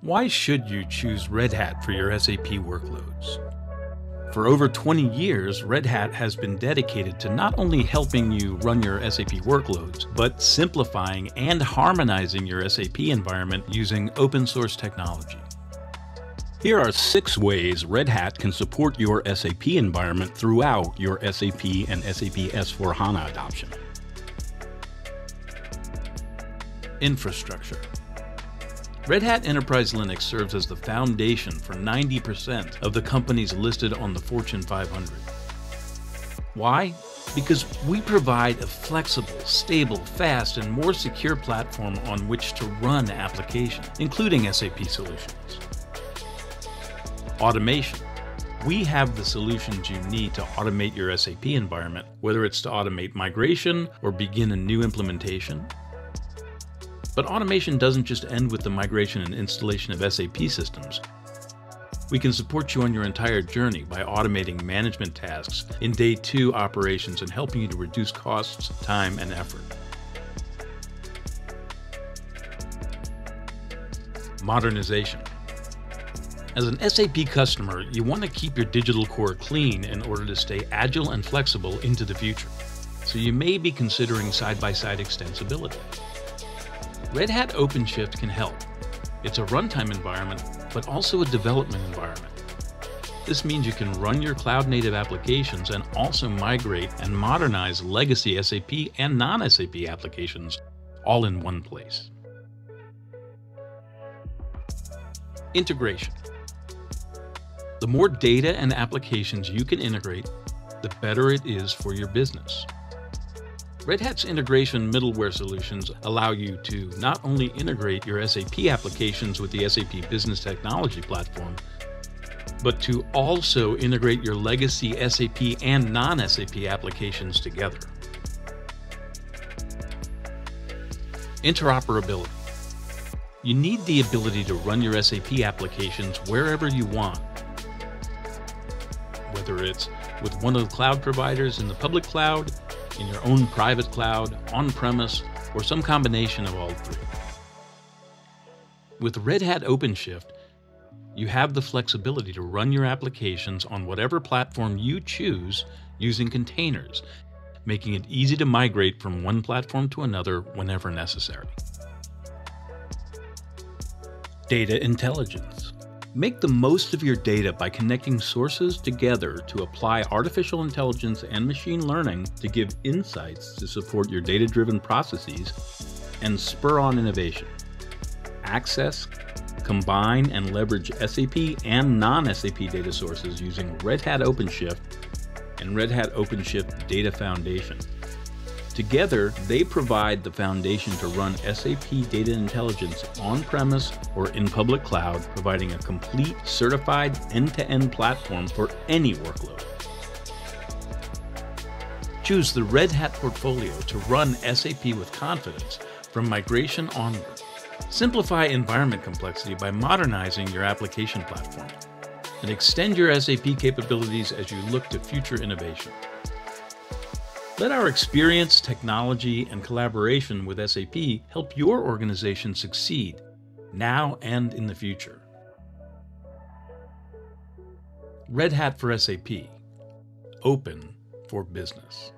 Why should you choose Red Hat for your SAP workloads? For over 20 years, Red Hat has been dedicated to not only helping you run your SAP workloads, but simplifying and harmonizing your SAP environment using open source technology. Here are six ways Red Hat can support your SAP environment throughout your SAP and SAP S4 HANA adoption. Infrastructure. Red Hat Enterprise Linux serves as the foundation for 90% of the companies listed on the Fortune 500. Why? Because we provide a flexible, stable, fast, and more secure platform on which to run applications, including SAP solutions. Automation. We have the solutions you need to automate your SAP environment, whether it's to automate migration or begin a new implementation, but automation doesn't just end with the migration and installation of SAP systems. We can support you on your entire journey by automating management tasks in day two operations and helping you to reduce costs, time, and effort. Modernization. As an SAP customer, you want to keep your digital core clean in order to stay agile and flexible into the future. So you may be considering side-by-side -side extensibility. Red Hat OpenShift can help. It's a runtime environment, but also a development environment. This means you can run your cloud native applications and also migrate and modernize legacy SAP and non SAP applications all in one place. Integration. The more data and applications you can integrate, the better it is for your business. Red Hat's integration middleware solutions allow you to not only integrate your SAP applications with the SAP Business Technology Platform, but to also integrate your legacy SAP and non-SAP applications together. Interoperability. You need the ability to run your SAP applications wherever you want, whether it's with one of the cloud providers in the public cloud, in your own private cloud, on premise, or some combination of all three. With Red Hat OpenShift, you have the flexibility to run your applications on whatever platform you choose using containers, making it easy to migrate from one platform to another whenever necessary. Data intelligence. Make the most of your data by connecting sources together to apply artificial intelligence and machine learning to give insights to support your data driven processes and spur on innovation. Access, combine, and leverage SAP and non SAP data sources using Red Hat OpenShift and Red Hat OpenShift Data Foundation. Together, they provide the foundation to run SAP Data Intelligence on-premise or in public cloud, providing a complete, certified, end-to-end platform for any workload. Choose the Red Hat portfolio to run SAP with confidence from migration onward. Simplify environment complexity by modernizing your application platform. And extend your SAP capabilities as you look to future innovation. Let our experience, technology, and collaboration with SAP help your organization succeed now and in the future. Red Hat for SAP. Open for business.